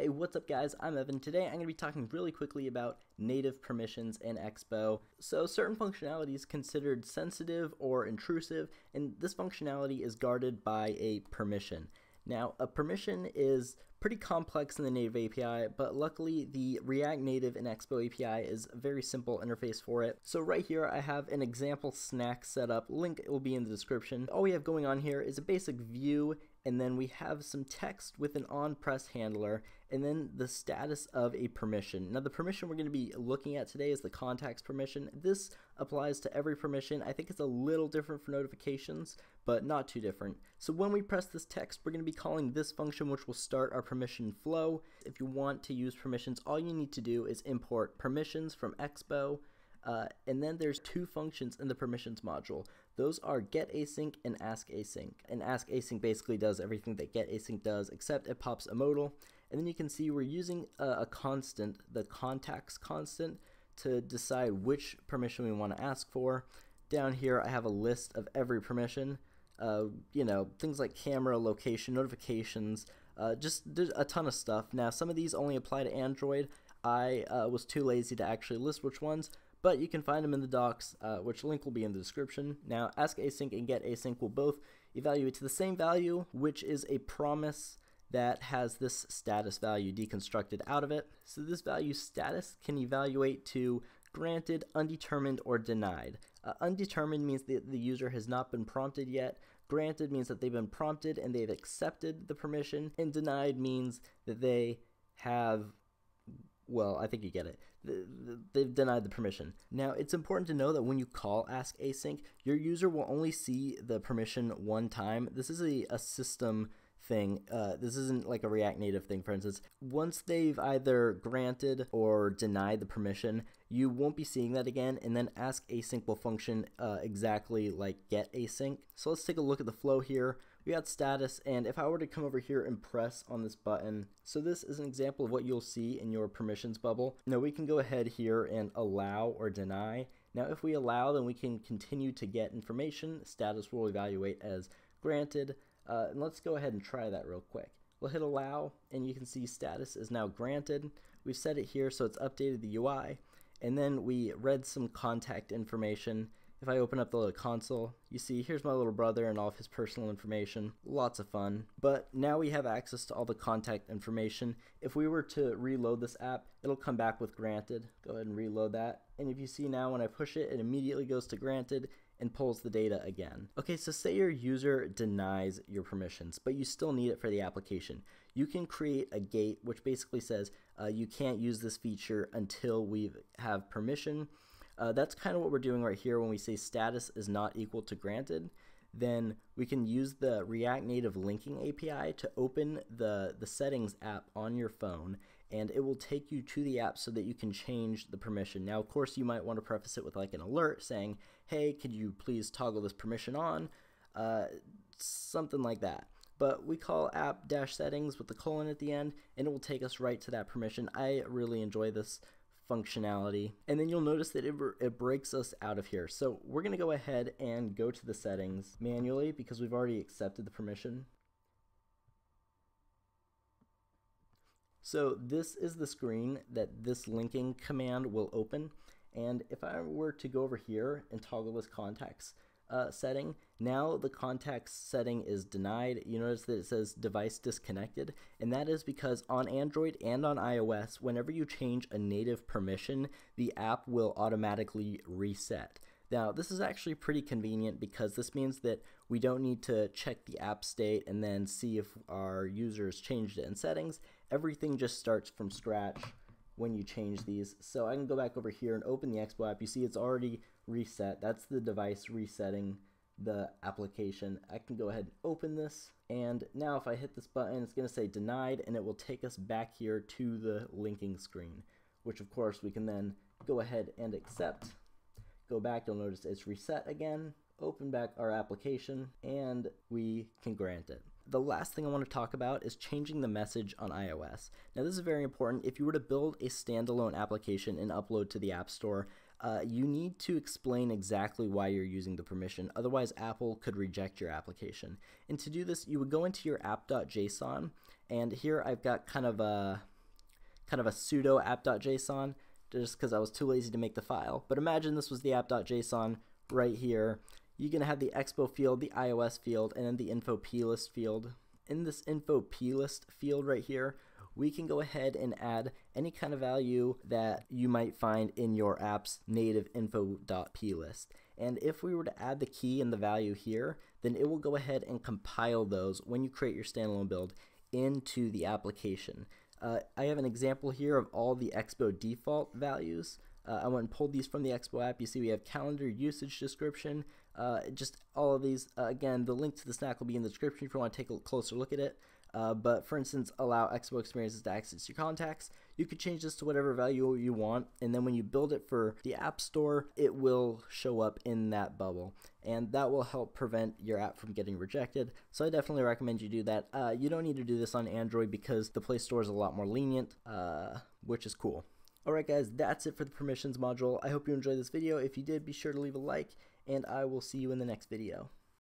Hey, what's up guys? I'm Evan. Today I'm going to be talking really quickly about native permissions in Expo. So certain functionality is considered sensitive or intrusive, and this functionality is guarded by a permission. Now, a permission is pretty complex in the native API, but luckily the React Native and Expo API is a very simple interface for it. So right here I have an example snack setup, link will be in the description. All we have going on here is a basic view and then we have some text with an on press handler and then the status of a permission. Now the permission we're going to be looking at today is the contacts permission. This applies to every permission. I think it's a little different for notifications, but not too different. So when we press this text, we're going to be calling this function which will start our permission flow. If you want to use permissions, all you need to do is import permissions from Expo uh, and then there's two functions in the permissions module. Those are get async and ask async. And ask async basically does everything that get async does, except it pops a modal. And then you can see we're using a, a constant, the contacts constant, to decide which permission we want to ask for. Down here I have a list of every permission. Uh, you know, things like camera, location, notifications, uh, just a ton of stuff. Now, some of these only apply to Android. I uh, was too lazy to actually list which ones, but you can find them in the docs, uh, which link will be in the description. Now, ask async and get async will both evaluate to the same value, which is a promise that has this status value deconstructed out of it. So this value status can evaluate to granted, undetermined, or denied. Uh, undetermined means that the user has not been prompted yet. Granted means that they've been prompted and they've accepted the permission. And denied means that they have well, I think you get it. They've denied the permission. Now, it's important to know that when you call ask async, your user will only see the permission one time. This is a, a system thing. Uh, this isn't like a React Native thing, for instance. Once they've either granted or denied the permission, you won't be seeing that again, and then ask async will function uh, exactly like get async. So let's take a look at the flow here. We got status, and if I were to come over here and press on this button, so this is an example of what you'll see in your permissions bubble. Now we can go ahead here and allow or deny. Now if we allow, then we can continue to get information. Status will evaluate as granted. Uh, and let's go ahead and try that real quick. We'll hit allow, and you can see status is now granted. We've set it here so it's updated the UI, and then we read some contact information if I open up the little console, you see here's my little brother and all of his personal information. Lots of fun. But now we have access to all the contact information. If we were to reload this app, it'll come back with granted. Go ahead and reload that. And if you see now when I push it, it immediately goes to granted and pulls the data again. Okay, so say your user denies your permissions, but you still need it for the application. You can create a gate which basically says uh, you can't use this feature until we have permission uh, that's kind of what we're doing right here when we say status is not equal to granted. Then we can use the React Native linking API to open the, the settings app on your phone and it will take you to the app so that you can change the permission. Now, of course, you might want to preface it with like an alert saying, hey, could you please toggle this permission on? Uh, something like that. But we call app dash settings with the colon at the end and it will take us right to that permission. I really enjoy this functionality. And then you'll notice that it, it breaks us out of here. So we're going to go ahead and go to the settings manually because we've already accepted the permission. So this is the screen that this linking command will open. And if I were to go over here and toggle this contacts, uh, setting. Now the contacts setting is denied. You notice that it says device disconnected, and that is because on Android and on iOS, whenever you change a native permission, the app will automatically reset. Now, this is actually pretty convenient because this means that we don't need to check the app state and then see if our users changed it in settings. Everything just starts from scratch when you change these. So I can go back over here and open the Expo app. You see it's already reset. That's the device resetting the application. I can go ahead and open this and now if I hit this button it's going to say denied and it will take us back here to the linking screen which of course we can then go ahead and accept. Go back, you'll notice it's reset again, open back our application and we can grant it the last thing I want to talk about is changing the message on iOS. Now, this is very important. If you were to build a standalone application and upload to the App Store, uh, you need to explain exactly why you're using the permission, otherwise, Apple could reject your application. And to do this, you would go into your app.json, and here I've got kind of a kind of a pseudo app.json just because I was too lazy to make the file. But imagine this was the app.json right here. You're going to have the expo field, the iOS field, and then the info plist field. In this info plist field right here, we can go ahead and add any kind of value that you might find in your app's native info.plist. And if we were to add the key and the value here, then it will go ahead and compile those when you create your standalone build into the application. Uh, I have an example here of all the Expo default values. Uh, I went and pulled these from the Expo app. You see we have calendar usage description, uh, just all of these. Uh, again, the link to the snack will be in the description if you want to take a closer look at it. Uh, but for instance, allow Expo experiences to access your contacts. You could change this to whatever value you want, and then when you build it for the App Store, it will show up in that bubble, and that will help prevent your app from getting rejected. So I definitely recommend you do that. Uh, you don't need to do this on Android because the Play Store is a lot more lenient, uh, which is cool. Alright guys, that's it for the permissions module. I hope you enjoyed this video. If you did, be sure to leave a like, and I will see you in the next video.